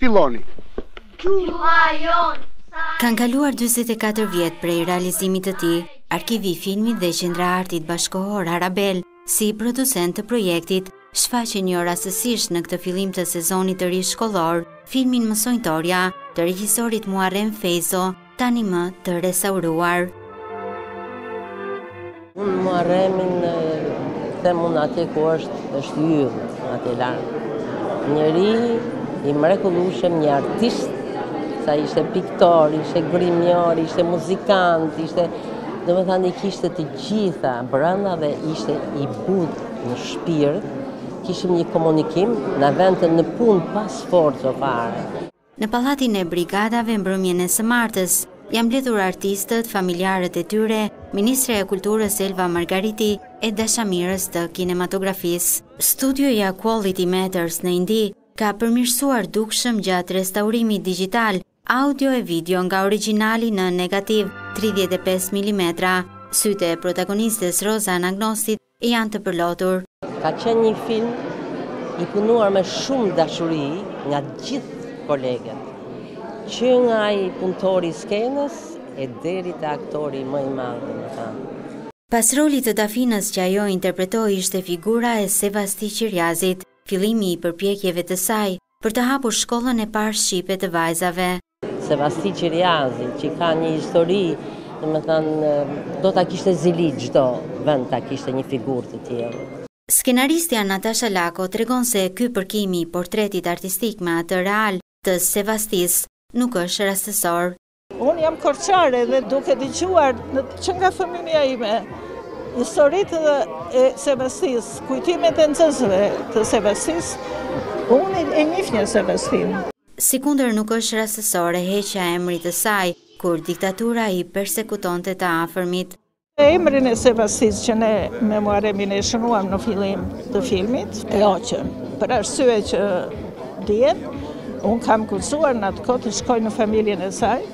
Filloni. Kanë kaluar 44 vjet prej realizimit të tij, Arkivi i Filmit dhe Qendra e Artit Bashkëkohor Harabel, si producent të projektit, shfaqin jo rastësisht në këtë fillim të sezonit të ri shkollor, filmin Mësonjtorja të regjisorit Muharrem Fejzo, tanimë të restauruar. Unë Muharremin e them unë atje ku është, është yll, atje lart. Njeri i mrekullueshëm një artist, sa ishte piktor, ishte grimier, ishte muzikant, ishte... Domethënë i kishte të gjitha brenda dhe ishte i butë në shpirt, kishim një komunikim, na vinte në punë pa sforco fare. Në Pallatin e Brigadave mbrëmjen e së martës, janë mbledhur artistët, familjarët e tyre, ministrja e Kulturës Elva Margariti e dashamirës të kinematografisë. Studioja Quality Matters në Indi ka përmirësuar dukshëm gjatë restaurimit digjital, audio e video nga origjinali në negativ tridhjetë e pesë milimetra, sytë e protagonistes Roza Anagnostit janë të përlotur. Ka qenë një film i punuar me shumë dashuri nga gjithë kolegët, që nga ai punëtori i skenës e deri te aktori më i madh, domethënë. Pas rolit të Dafinës që ajo interpretoi ishte figura e Sevasti Qirjazit, fillimi i përpjekjeve të saj për të hapur shkollën e parë shqipe të vajzave. Sevasti Qiriazi, që ka një histori, domethënë, do ta kishte zili çdo vend ta kishte një figurë të tillë. Skenaristja Natasha Lako tregon se ky përkimi i portretit artistik me atë real të Sevastisë nuk është rastësor. Unë jam korçare dhe duke dëgjuar që nga fëminia ime historitë e Sevastisë, kujtimet e nxënësve të Sevastisë, unë e njifnja Sevastin. Sikundër nuk është rastësore heqja e emrit të saj, kur diktatura i persekutonte të afërmit. E emrin e Sevastisë që ne me Muharremin e shënuam në fillim të filmit, e hoqën. Për arsye që dihet, unë kam guxuar në atë kohë të shkoj në familjen e saj,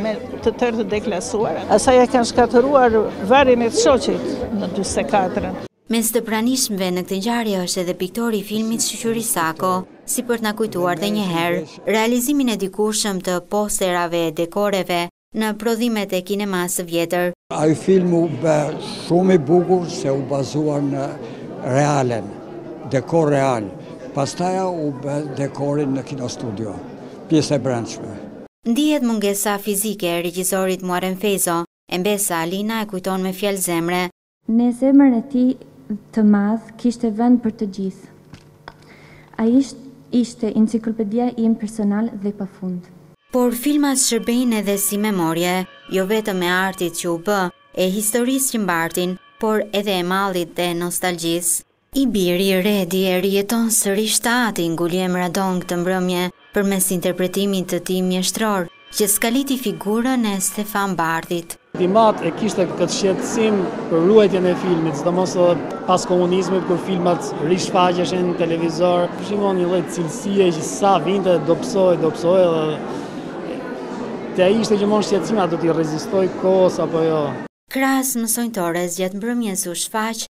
me të tërë të deklasuar. Asaj i kanë shkatërruar varrin e të shoqit në dyzet e katër. Mes të pranishmëve në këtë ngjarje është edhe piktori i filmit Shyqyri Sako, si për të na kujtuar dhe një herë, realizimin e dikurshëm të posterave e dekoreve në prodhimet e kinemasë së vjetër. Ai film u bë shumë i bukur se u bazua në realen, dekor real. Pastaj u bë dekori në kinostudio, pjesa e brendshme. Ndihet mungesa fizike e regjisorit Muharrem Fejzo, e mbesa Alina e kujton me fjalë zemre, Në zemrën e tij të madh kishte vend për të gjithë. Ai ishte ishte enciklopedia im personal dhe pafund. Por filmat shërbejnë edhe si memorje, jo vetëm e artit që u bë, e historisë që mbartin, por edhe e mallit dhe e nostalgjisë. I biri Redi e rijeton sërish të atin Guljelm Radon këtë mbrëmje përmes interpretimit të tij mjeshtëror, që skaliti figurën e Stefan Bardhit. Dimat e kishte këtë shqetësim për ruajtjen e filmit, sidomos edhe pas komunizmit kur filmat rishfaqeshin në televizor, shihnim një lloj cilësie që sa vinte dobësohej, dobësohej dhe te ai ishte gjithmonë shqetësim a do t'i rezistojë kohës apo jo. Krahas Mësonjëtores gjatë mbrëmjes u shfaq